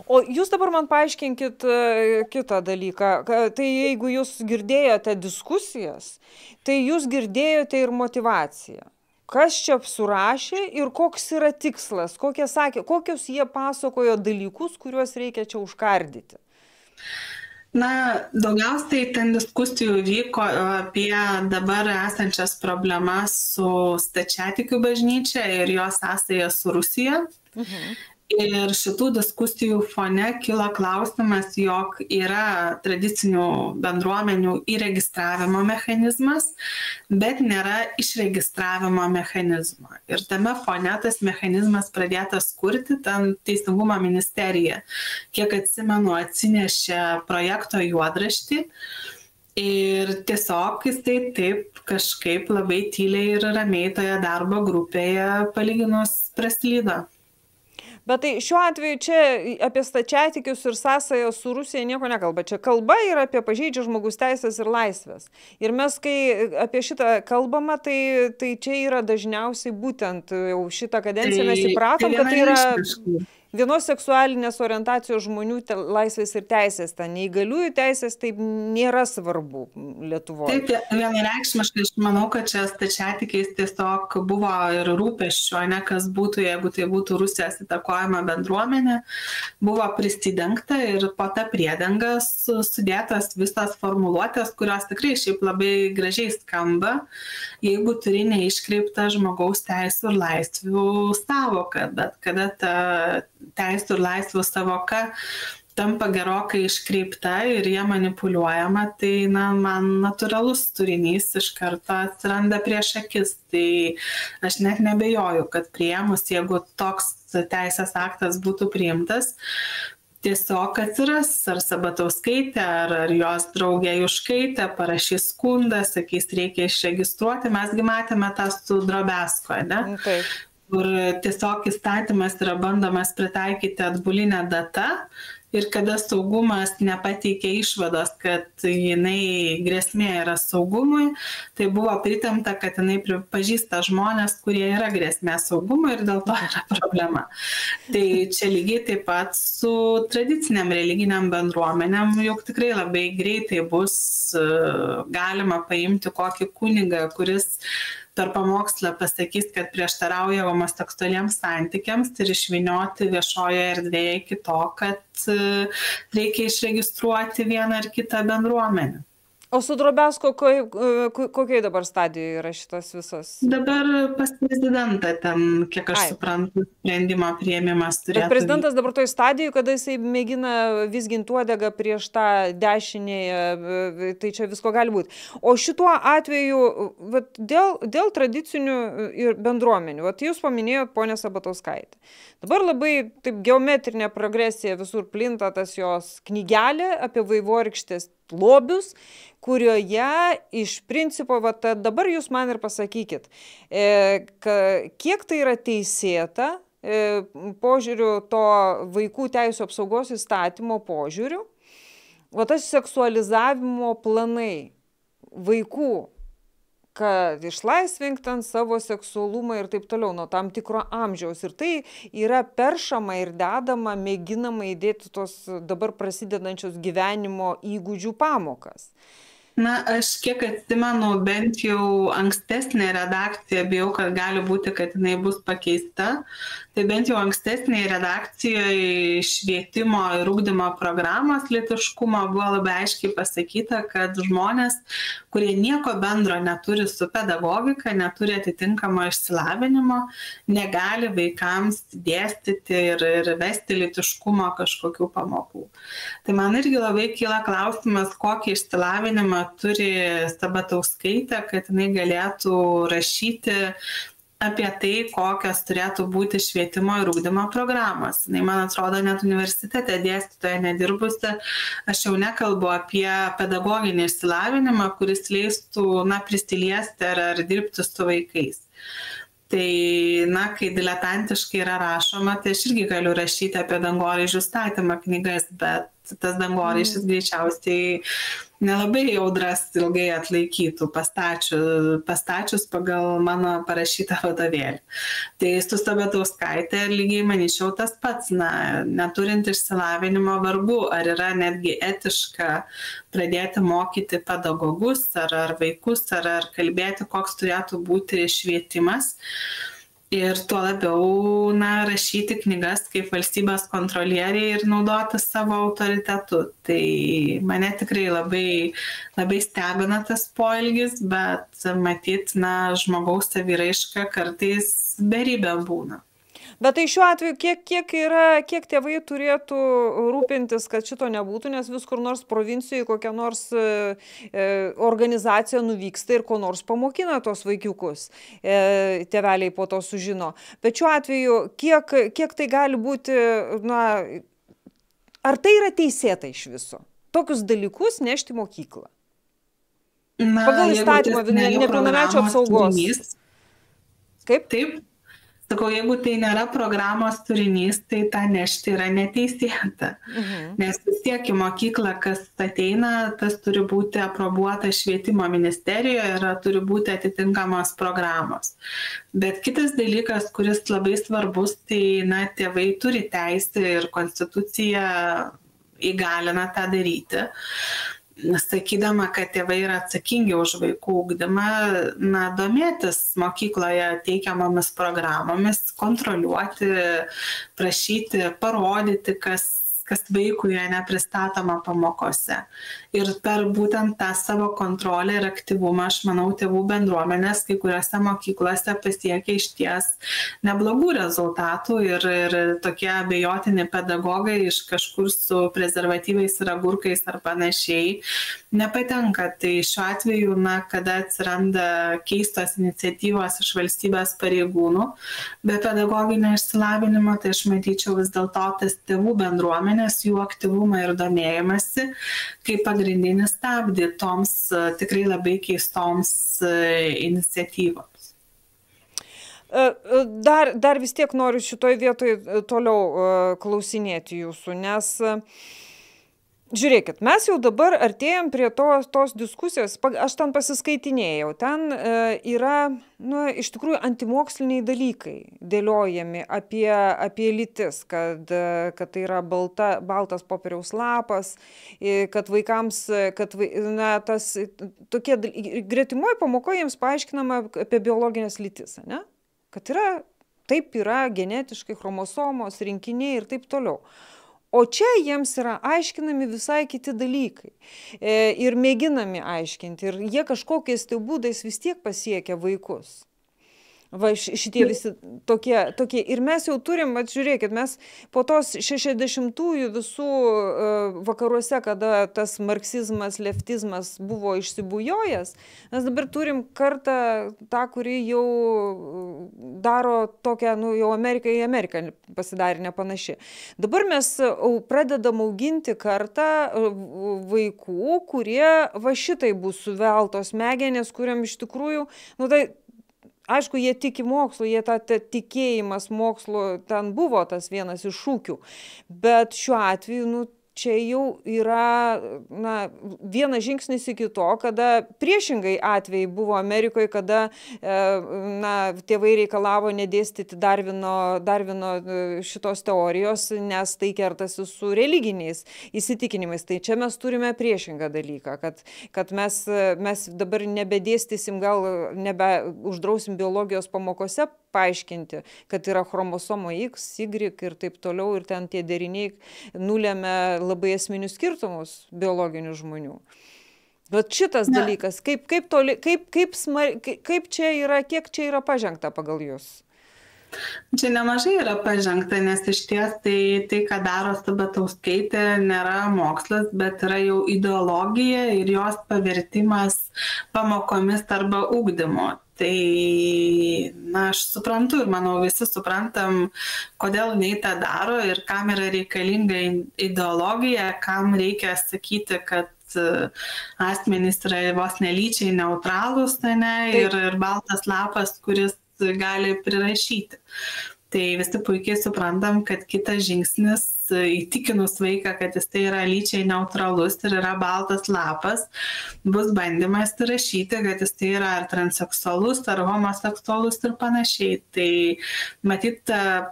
O jūs dabar man paaiškinkit e, kitą dalyką. Tai jeigu jūs girdėjote diskusijas, tai jūs girdėjote ir motivaciją. Kas čia surašė ir koks yra tikslas, sakė, kokius jie pasakojo dalykus, kuriuos reikia čia užkardyti. Na, daugiausiai ten diskusijų vyko apie dabar esančias problemas su stačiatikių bažnyčia ir jos sąsaja su Rusija. Mhm. Ir šitų diskusijų fone kilo klausimas, jog yra tradicinių bendruomenių įregistravimo mechanizmas, bet nėra išregistravimo mechanizmo. Ir tame fone tas mechanizmas pradėtas kurti, ten Teisingumo ministerija, kiek atsimenu, atsinešė projekto juodraštį. Ir tiesiog jisai taip kažkaip labai tyliai ir ramiai toje darbo grupėje palyginus praslydo. Bet tai šiuo atveju čia apie stačiatikius ir sąsają su Rusija nieko nekalba. Čia kalba yra apie pažeidžia žmogus teisės ir laisvės. Ir mes, kai apie šitą kalbame, tai, tai čia yra dažniausiai būtent jau šitą kadenciją mes tai įpratom, tai kad tai yra vienos seksualinės orientacijos žmonių te, laisvės ir teisės, ta neįgaliųjų teisės taip nėra svarbu Lietuvoje. Taip, vienareikšmiškai aš manau, kad čia stačiatikiais tiesiog buvo ir rūpeščio, ne kas būtų, jeigu tai būtų Rusijos įtakojama bendruomenė, buvo prisidengta ir po tą priedangą sudėtas visas formuluotės, kurios tikrai šiaip labai gražiai skamba, jeigu turi neiškreiptą žmogaus teisų ir laisvių savoką, bet kada ta teisų ir laisvių savoka tampa gerokai iškreipta ir jie manipuliuojama, tai na, man natūralus turinys iš karto atsiranda prieš akis. Tai aš net nebejoju, kad priemus, jeigu toks teisės aktas būtų priimtas, tiesiog atsiras ar sabatauskaitė, ar, ar jos draugė Juškaitė, parašys skundą, sakys, reikia išregistruoti, mesgi matėme tą su drobesko, ne? Taip kur tiesiog įstatymas yra bandomas pritaikyti atbulinę datą ir kada saugumas nepateikia išvados, kad jinai grėsmė yra saugumui, tai buvo pritemta, kad jinai pripažįsta žmonės, kurie yra grėsmė saugumui ir dėl to yra problema. Tai čia lygiai taip pat su tradiciniam religiniam bendruomenėm, juk tikrai labai greitai bus galima paimti kokį kunigą, kuris per pamokslą pasakys, kad prieštarauja homoseksualiems santykiams ir išvinioti viešoje erdvėje iki to, kad e, reikia išregistruoti vieną ar kitą bendruomenę. O su Drobesko kokiai dabar stadijoje yra šitas visas? Dabar pas prezidentą ten, kiek aš Ai. suprantu, sprendimo prieimimas turėtų. Bet prezidentas dabar toj stadijoje, kada jisai mėgina visginti uodegą prieš tą dešinėje, tai čia visko gali būti. O šituo atveju, vat, dėl, dėl tradicinių ir bendruomenių, vat, jūs paminėjot ponę Sabatauskaitę. Dabar labai taip geometrinė progresija visur plinta tas jos knygelė apie vaivorykštės lobius, kurioje iš principo, va, dabar jūs man ir pasakykit, e, ka, kiek tai yra teisėta e, požiūriu to vaikų teisų apsaugos įstatymo požiūriu, o tas seksualizavimo planai vaikų kad išlaisvink ten savo seksualumą ir taip toliau nuo tam tikro amžiaus. Ir tai yra peršama ir dedama, mėginama įdėti tos dabar prasidedančios gyvenimo įgūdžių pamokas. Na, aš kiek atsimenu, bent jau ankstesnė redakcija, bijau, kad gali būti, kad jinai bus pakeista, tai bent jau ankstesnėje redakcijoje švietimo ir ūkdymo programos litiškumo buvo labai aiškiai pasakyta, kad žmonės, kurie nieko bendro neturi su pedagogika, neturi atitinkamo išsilavinimo, negali vaikams dėstyti ir, ir vesti litiškumo kažkokių pamokų. Tai man irgi labai kyla klausimas, kokį išsilavinimą turi Sabatauskaitė, kad jinai galėtų rašyti apie tai, kokios turėtų būti švietimo ir ūkdymo programos. Na, man atrodo, net universitete dėstytoje nedirbusi, aš jau nekalbu apie pedagoginį išsilavinimą, kuris leistų, na, prisiliesti ar, ar dirbti su vaikais. Tai, na, kai diletantiškai yra rašoma, tai aš irgi galiu rašyti apie dangoraižių statymą knygas, bet tas dangoraižis mm. greičiausiai nelabai audras ilgai atlaikytų pastačiu, pastačius pagal mano parašytą vadovėlį. Tai su Sabetauskaitė lygiai manyčiau tas pats, na, neturint išsilavinimo vargu, ar yra netgi etiška pradėti mokyti pedagogus ar, ar vaikus, ar, ar kalbėti, koks turėtų būti švietimas. Ir tuo labiau na rašyti knygas kaip valstybės kontrolieriai ir naudotis savo autoritetu. Tai mane tikrai labai labai stebina tas poelgis bet matyt na žmogaus saviraiška kartais beribė būna bet tai šiuo atveju kiek kiek yra kiek tėvai turėtų rūpintis kad šito nebūtų nes vis kur nors provincijoj kokia nors e, e, organizacija nuvyksta ir ko nors pamokina tuos vaikiukus e, tėveliai po to sužino. Bet šiuo atveju kiek kiek tai gali būti na ar tai yra teisėta iš viso? Tokius dalykus nešti mokyklą. Na, pagal įstatymą nepilnamečio apsaugos. turinys, kaip? Taip. Sakau, jeigu tai nėra programos turinys, tai tą nešti yra neteisėta. mhm. Nes vis tiek į mokyklą, kas ateina, tas turi būti aprobuota švietimo ministerijoje ir turi būti atitinkamos programos. Bet kitas dalykas, kuris labai svarbus, tai na, tėvai turi teisę ir konstitucija įgalina tą daryti sakydama, kad tėvai yra atsakingi už vaikų ūkdymą, na, domėtis mokykloje teikiamomis programomis, kontroliuoti, prašyti, parodyti, kas kas vaikui ane pristatoma pamokose. Ir per būtent tą savo kontrolę ir aktyvumą, aš manau, tėvų bendruomenės kai kuriuose mokyklose pasiekia iš ties neblogų rezultatų ir, ir tokie abejotini pedagogai iš kažkur su prezervatyvais ir agurkais ar panašiai nepatenka. Tai šiuo atveju, na, kada atsiranda keistos iniciatyvos iš valstybės pareigūnų be pedagoginio išsilavinimo, tai aš matyčiau vis dėlto tas tėvų bendruomenės, jų aktyvumą ir domėjimąsi kaip pagrindinį stabdį toms e, tikrai labai keistoms e, iniciatyvoms. E, dar, dar vis tiek noriu šitoj vietoj toliau klausinėti jūsų, nes Žiūrėkit, mes jau dabar artėjom prie to, tos diskusijos, aš ten pasiskaitinėjau, ten e, yra, nu, iš tikrųjų antimoksliniai dalykai dėliojami apie, apie lytis, kad, kad tai yra balta, baltas popieriaus lapas, kad vaikams, kad, na, tas, tokie, gretimoje pamokoje jiems paaiškinama apie biologinės lytis, ne? Kad yra, taip yra genetiškai chromosomos, rinkiniai ir taip toliau. O čia jiems yra aiškinami visai kiti dalykai e, ir mėginami aiškinti ir jie kažkokiais tai būdais vis tiek pasiekia vaikus. Va šitie visi tokie, tokie. Ir mes jau turim, mat, žiūrėkit, mes po tos 60-ųjų visų uh, vakaruose, kada tas marksizmas, leftizmas buvo išsibujojęs, mes dabar turim kartą tą, kuri jau daro tokią, nu, jau Ameriką į Ameriką pasidarė nepanaši. Dabar mes pradedam auginti kartą vaikų, kurie va šitai bus suveltos smegenės, kuriam iš tikrųjų, nu, tai aišku jie tiki mokslu jie tą tikėjimas mokslu ten buvo tas vienas iš šūkių. Bet šiuo atveju nu čia jau yra na vienas žingsnis iki to kada priešingai atvejai buvo amerikoj kada e, na tėvai reikalavo nedėstyti darvino darvino e, šitos teorijos nes tai kertasi su religiniais įsitikinimais. Tai čia mes turime priešingą dalyką kad kad mes mes dabar nebedėstysim gal nebe uždrausim biologijos pamokose paaiškinti, kad yra chromosomo X, Y ir taip toliau, ir ten tie deriniai nulėmė labai esminius skirtumus biologinių žmonių. Bet šitas Na. dalykas, kaip, kaip, toli, kaip, kaip, smar, kaip čia yra, kiek čia yra pažengta pagal jūs? Čia nemažai yra pažengta, nes iš ties tai, tai ką daro Stabatauskaitė, nėra mokslas, bet yra jau ideologija ir jos pavertimas pamokomis arba ūkdymo tai na aš suprantu ir manau visi suprantam kodėl jinai tą daro ir kam yra reikalinga ideologija kam reikia sakyti kad e, asmenys yra vos nelyčiai neutralūs ane ir, ir baltas lapas kuris gali prirašyti. Tai visi puikiai suprantam kad kitas žingsnis įtikinus vaiką, kad jis tai yra lyčiai neutralus ir yra baltas lapas, bus bandymas rašyti, kad jis tai yra ar transseksualus, ar homoseksualus ir panašiai. Tai matyt,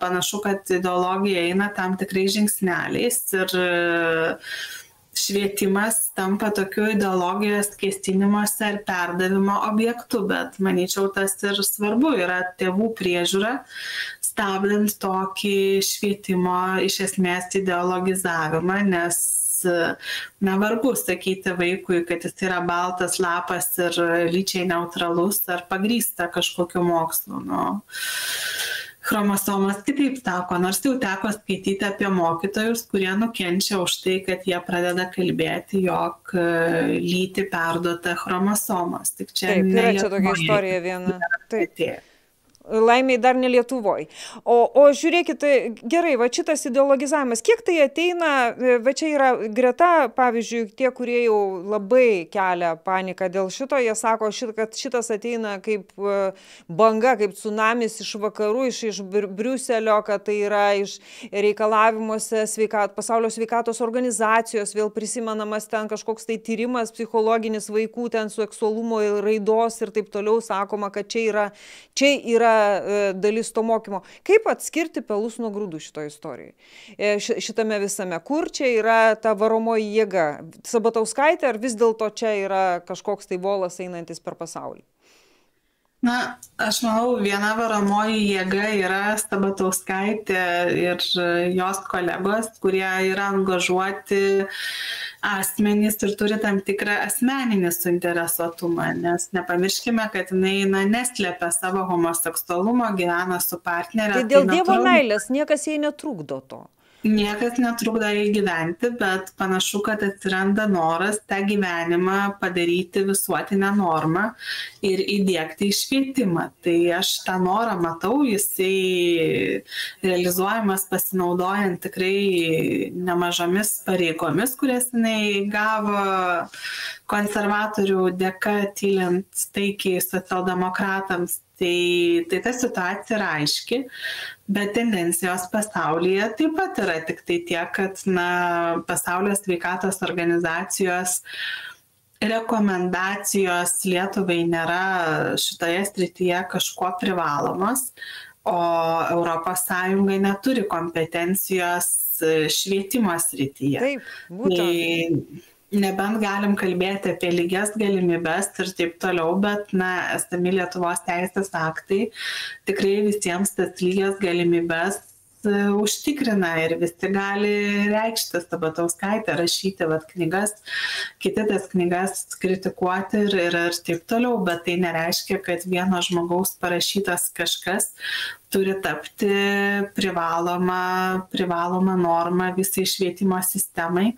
panašu, kad ideologija eina tam tikrai žingsneliais ir švietimas tampa tokiu ideologijos kėsinimuose ir perdavimo objektu, bet manyčiau tas ir svarbu yra tėvų priežiūra, stabdant tokį švietimo iš esmės ideologizavimą, nes na vargu sakyti vaikui, kad jis yra baltas lapas ir lyčiai neutralus ar pagrysta kažkokiu mokslu. Nu, chromosomas kitaip sako, nors jau teko skaityti apie mokytojus, kurie nukenčia už tai, kad jie pradeda kalbėti, jog e, lyti perduota chromosomas. Tik čia, Taip, yra čia tokia istorija viena. Taip. Laimiai dar ne Lietuvoje. O, o žiūrėkit, tai gerai, va šitas ideologizavimas, kiek tai ateina, e, va čia yra greta, pavyzdžiui, tie, kurie jau labai kelia paniką dėl šito, jie sako, šit, kad šitas ateina kaip e, banga, kaip tsunamis iš vakarų, iš, iš Briuselio, kad tai yra iš reikalavimuose sveikat, pasaulio sveikatos organizacijos, vėl prisimenamas ten kažkoks tai tyrimas psichologinis vaikų, ten seksualumo ir raidos ir taip toliau, sakoma, kad čia yra, čia yra dalis to mokymo. Kaip atskirti pelus nuo grūdų šitoje istorijoje? E, šitame visame, kur čia yra ta varomoji jėga? Sabatauskaitė ar vis dėlto čia yra kažkoks tai volas einantis per pasaulį? Na, aš manau, viena varomoji jėga yra Stabatauskaitė ir jos kolegos, kurie yra angažuoti asmenys ir turi tam tikrą asmeninį suinteresuotumą, nes nepamirškime, kad jinai na, neslėpia savo homoseksualumo, gyvena su partnerė. Tai dėl tai Dievo meilės niekas jai netrukdo to niekas netrukdo jai gyventi, bet panašu, kad atsiranda noras tą gyvenimą padaryti visuotinę normą ir įdėkti į švietimą. Tai aš tą norą matau, jisai realizuojamas pasinaudojant tikrai nemažomis pareigomis, kurias jinai gavo konservatorių dėka, tylint taikiai socialdemokratams tai tai ta situacija yra aiški bet tendencijos pasaulyje taip pat yra tiktai tiek kad na pasaulio sveikatos organizacijos rekomendacijos lietuvai nėra šitoje srityje kažkuo privalomos o sąjunga neturi kompetencijos švietimo srityje. Taip būtent. Tai nebent galim kalbėti apie lygias galimybes ir taip toliau bet na esami lietuvos teisės aktai tikrai visiems tas lygias galimybes e, užtikrina ir visi gali reikšti sabatauskaitė rašyti vat knygas kiti tas knygas kritikuoti ir ir ir taip toliau bet tai nereiškia kad vieno žmogaus parašytas kažkas turi tapti privaloma privaloma norma visai švietimo sistemai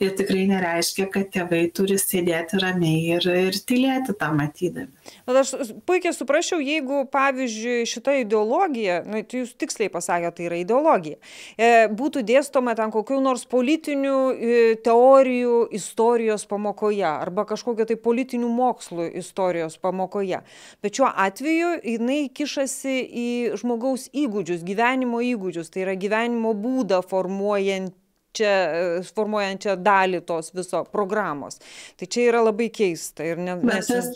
ir tikrai nereiškia, kad tėvai turi sėdėti ramiai ir, ir tylėti tą matydami. Bet aš puikiai suprasčiau, jeigu, pavyzdžiui, šita ideologija, na, tai jūs tiksliai pasakėte, tai yra ideologija, e, būtų dėstoma ten kokių nors politinių e, teorijų istorijos pamokoje arba kažkokio tai politinių mokslų istorijos pamokoje. Bet šiuo atveju jinai kišasi į žmogaus žmogaus įgūdžius, gyvenimo įgūdžius, tai yra gyvenimo būdą formuojant čia formuojančią dalį tos viso programos. Tai čia yra labai keista. Ne, nes... Tas,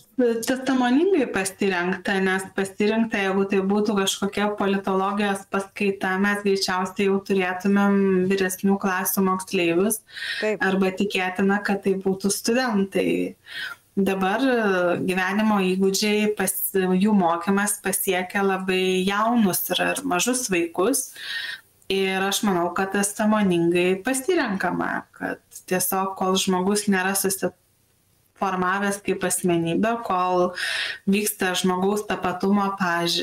tas tamoningai pasirinkta, nes pasirinkta, jeigu tai būtų kažkokia politologijos paskaita, mes greičiausiai jau turėtumėm vyresnių klasių moksleivius. Taip. Arba tikėtina, kad tai būtų studentai dabar gyvenimo įgūdžiai pas jų mokymas pasiekia labai jaunus ir, ir mažus vaikus. Ir aš manau, kad tas samoningai pasirenkama, kad tiesiog kol žmogus nėra susiformavęs kaip asmenybė, kol vyksta žmogaus tapatumo paž...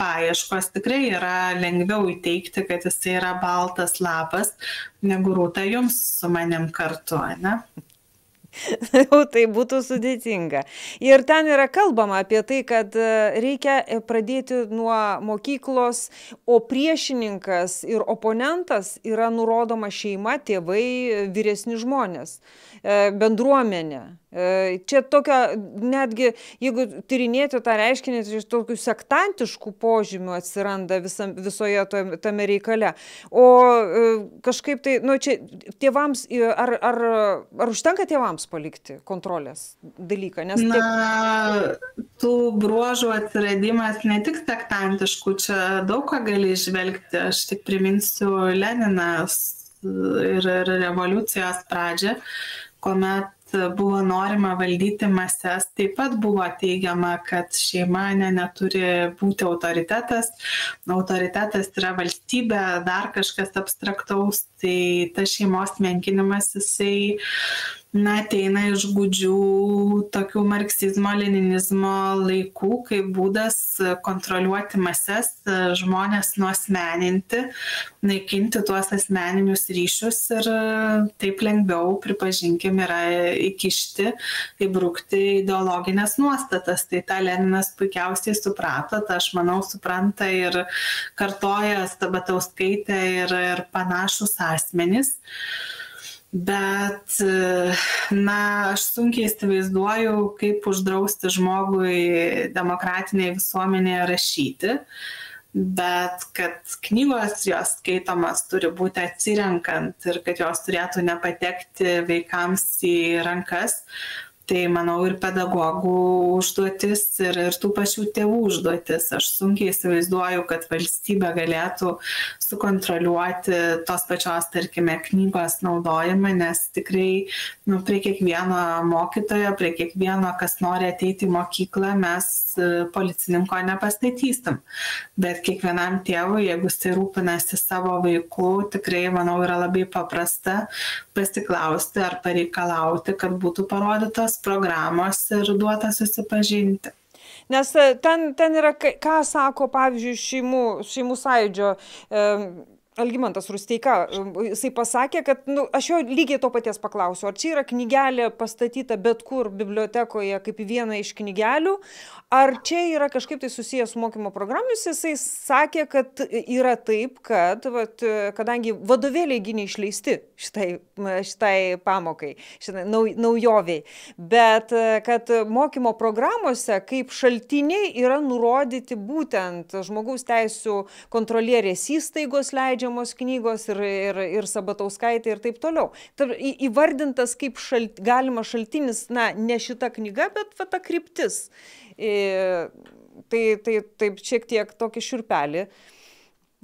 paieškos, tikrai yra lengviau įteikti, kad jis yra baltas lapas, negu rūta jums su manim kartu, ne? jau tai būtų sudėtinga. Ir ten yra kalbama apie tai, kad e, reikia e, pradėti nuo mokyklos, o priešininkas ir oponentas yra nurodoma šeima, tėvai, vyresni žmonės, e, bendruomenė. E, čia tokia, netgi jeigu tyrinėti tą reiškinį, tai iš tokių sektantiškų požymių atsiranda visam, visoje tame reikale. O e, kažkaip tai, nu čia tėvams, ar, ar, ar užtenka tėvams palikti kontrolės dalyką? Nes Na, tiek... tų bruožų atsiradimas ne tik sektantiškų, čia daug ką gali išvelgti. Aš tik priminsiu Leninas ir, ir revoliucijos pradžią, kuomet buvo norima valdyti mases, taip pat buvo teigiama, kad šeima ne, neturi būti autoritetas, autoritetas yra valstybė, dar kažkas abstraktaus, tai tas šeimos menkinimas jisai na ateina iš gūdžių tokių marksizmo leninizmo laikų kaip būdas kontroliuoti mases žmones nuasmeninti naikinti tuos asmeninius ryšius ir taip lengviau pripažinkim yra įkišti įbrukti ideologines nuostatas. Tai tą leninas puikiausiai suprato tą aš manau supranta ir kartoja sabatauskaitė ir ir panašūs asmenys bet na aš sunkiai įsivaizduoju kaip uždrausti žmogui demokratinėje visuomenėje rašyti. Bet kad knygos jos skaitomos turi būti atsirenkant ir kad jos turėtų nepatekti vaikams į rankas tai manau ir pedagogų užduotis ir ir tų pačių tėvų užduotis. Aš sunkiai įsivaizduoju kad valstybė galėtų sukontroliuoti tos pačios tarkime knygos naudojimą nes tikrai nu prie kiekvieno mokytojo prie kiekvieno kas nori ateiti į mokyklą mes policininko nepastatysim. Bet kiekvienam tėvui jeigu jisai rūpinasi savo vaiku tikrai manau yra labai paprasta pasiklausti ar pareikalauti kad būtų parodytos programos ir duota susipažinti Nes e, ten, ten yra, ką sako, pavyzdžiui, šeimų, šeimų sąjūdžio e, Algymantas Rusteika, jisai pasakė, kad, na, nu, aš jo lygiai to paties paklausiu, ar čia yra knygelė pastatyta bet kur bibliotekoje kaip viena iš knygelių, ar čia yra kažkaip tai susijęs su mokymo programomis, jisai sakė, kad yra taip, kad, vat, kadangi vadovėliai gini išleisti šitai, šitai pamokai, šitai nau, naujoviai, bet kad mokymo programuose kaip šaltiniai yra nurodyti būtent žmogaus teisų kontrolierės įstaigos leidžia leidžiamos knygos ir, ir, ir Sabatauskaitė ir taip toliau. Tar, į, įvardintas kaip šalt, galimas šaltinis, na, ne šita knyga, bet va ta kryptis. E, tai, tai taip šiek tiek tokį širpelį. E,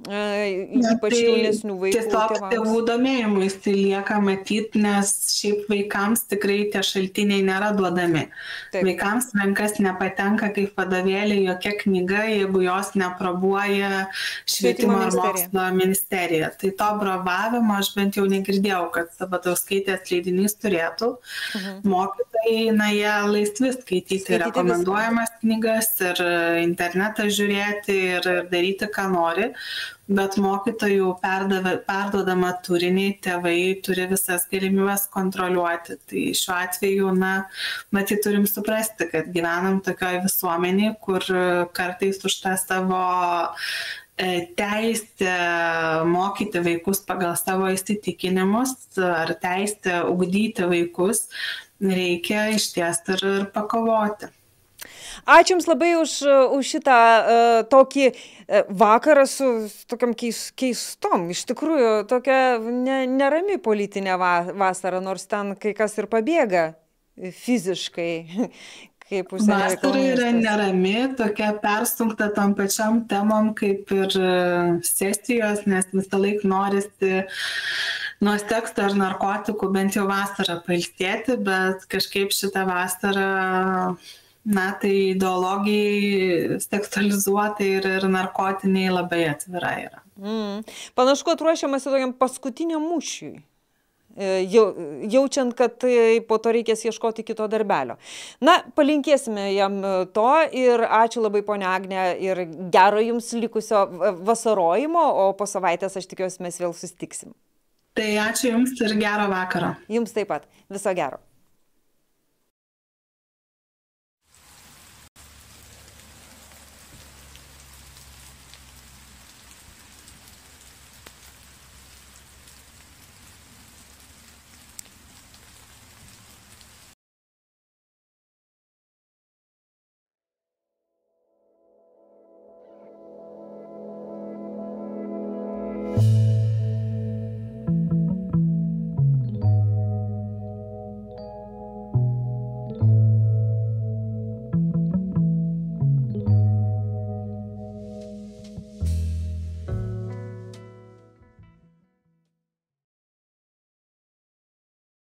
ypač tai jaunesnių vaikų. Tiesiog tėvų domėjimus tai lieka matyti, nes šiaip vaikams tikrai tie šaltiniai nėra duodami. Taip. Vaikams rankas nepatenka kaip vadovėlė jokia knyga, jeigu jos neprobuoja švietimo ir mokslo ministerija. Tai to bravavimo aš bent jau negirdėjau, kad sabatauskaitės leidinys turėtų. Mhm. Mokytojai, na, jie laisvi skaityti, skaityti rekomenduojamas viską. knygas ir internetą žiūrėti ir daryti, ką nori bet mokytojų perdavė perduodamą turinį tėvai turi visas galimybes kontroliuoti tai šiuo atveju na matyt turim suprasti kad gyvenam tokioj visuomenėj kur kartais už tą savo e, teisę mokyti vaikus pagal savo įsitikinimus ar teisę ugdyti vaikus reikia išties ir, ir pakovoti. Ačiū Jums labai už, už šitą uh, tokį uh, vakarą su tokiam keis, keistom, iš tikrųjų tokia ne, nerami politinė va, vasara, nors ten kai kas ir pabėga fiziškai. Kaip Vasara yra nerami, tokia persunkta tam pačiam temom kaip ir e, sesijos, nes visą laiką norisi nuo sekso ar narkotikų bent jau vasarą pailsėti, bet kažkaip šitą vasarą na tai ideologijai seksualizuotai ir, ir narkotiniai labai atvira yra. Mm. Panašu, kad ruošiamasi tokiam paskutiniam mūšiui. E, jau, jaučiant, kad po to reikės ieškoti kito darbelio. Na, palinkėsime jam to ir ačiū labai ponia Agne ir gero jums likusio vasarojimo, o po savaitės aš tikiuosi mes vėl susitiksim. Tai ačiū Jums ir gero vakaro. Jums taip pat. Viso gero.